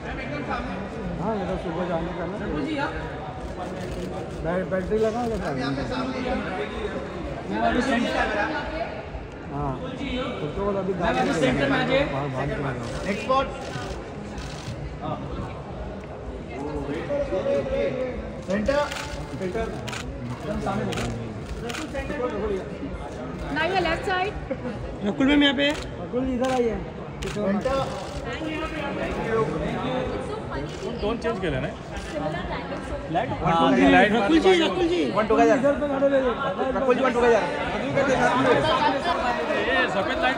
हाँ मेरा सुबह जाने का ना। बैटरी लगा होगा सर हाँ उसको अभी सेंटर जाइए। बाहर भाग के लगा export centre Now your left side. Nakul ma'am यहाँ पे अकुल इधर आइए सेंटर दोन चेंज केले ना नकुल जी नकुल जी वन टुगेदर इधर पे खड़े रहिए नकुल जी वन टुगेदर सफ़ेद लाईट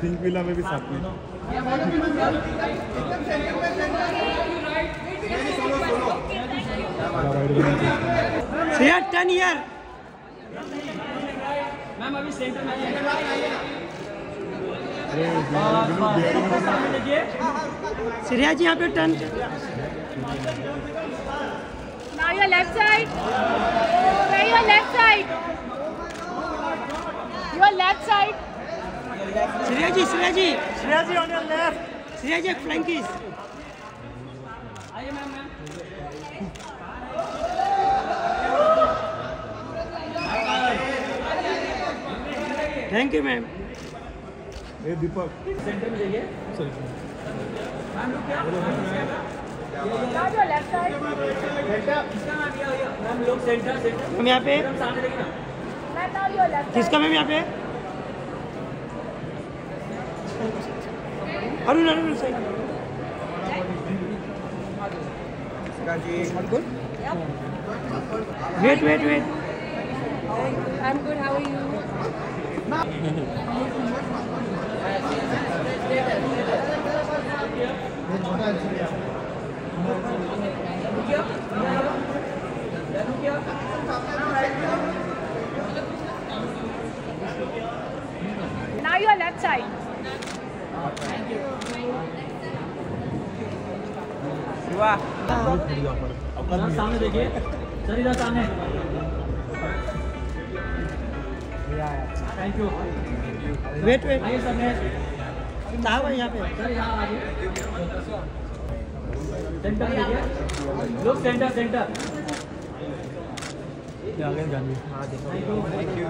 पिंक विला में भी साथ में। श्रेया टर्न ईयर मैम अभी सेंटर में श्रेया जी यहाँ पे turn. Where your left side? Your Shreya ji Shreya ji. Shreya ji on your left Shreya ji फ्लैंकिस आइए ma'am ma'am thank you ma'am ये दीपक सेंटर में जाइए। Now your left मैम लोग centre centre हम यहाँ पे? side. किसका मैम यहाँ पे? अरुण अरुण सही wait wait wait I'm good. How are you? Now your left side. Thank you. वाह सामने देखिए सर इधर सामने थैंक यू वेट वेट आइए सर मैं साहब है यहाँ पे? सर यहाँ आइए सेंटर लोग सेंटर सेंटर आगे जानिए थैंक यू